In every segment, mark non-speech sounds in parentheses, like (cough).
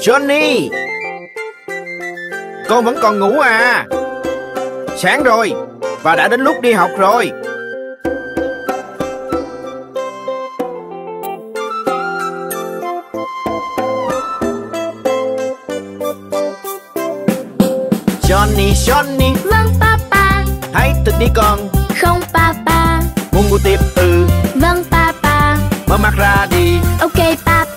Johnny Con vẫn còn ngủ à? Sáng rồi Và đã đến lúc đi học rồi. Johnny, Johnny Vâng papa Hãy thức đi con. Không papa Muốn ngủ tiếp ừ. Vâng papa Mở mắt ra đi. Ok papa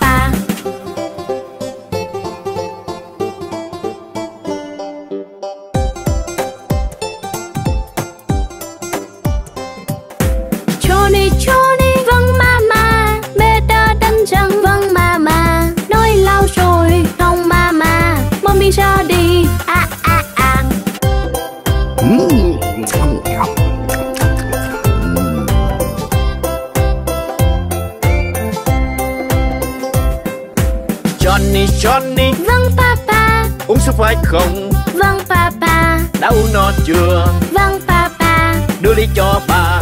Johnny, Johnny. Vâng papa. Uống súp phải không? Vâng papa. Đã uống no chưa? Vâng papa. Đưa ly cho bà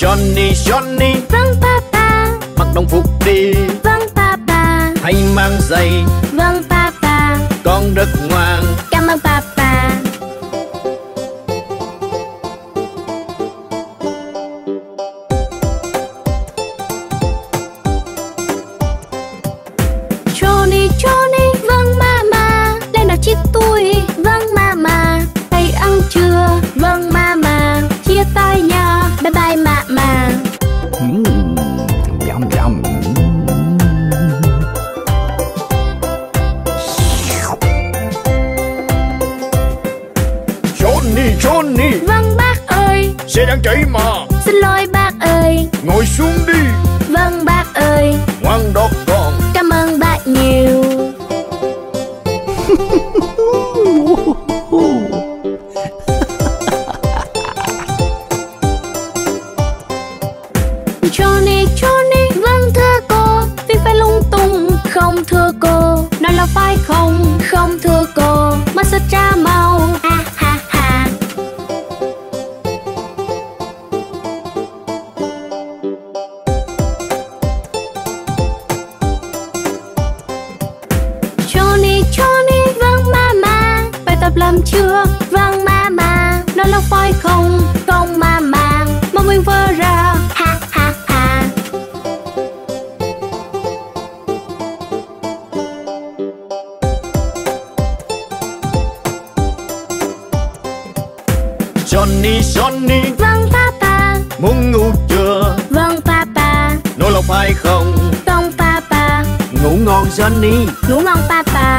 Johnny, Johnny. Vâng papa Mặc đồng phục đi. Vâng papa Hãy mang giày. Vâng papa Con rất ngoan. Cảm ơn papa Xe đang chạy mà. Xin lỗi bác ơi. Ngồi xuống đi. Vâng bác ơi, Ngoan đọt con cảm ơn bác nhiều (laughs) tập làm chưa? Vâng mama Nói là phải không, không mama Mà mình vỡ ra, ha ha ha. Johnny, Johnny. Vâng papa, Muốn ngủ chưa? Vâng papa. Nói là phải không? Không papa, Ngủ ngon Johnny. Ngủ ngon papa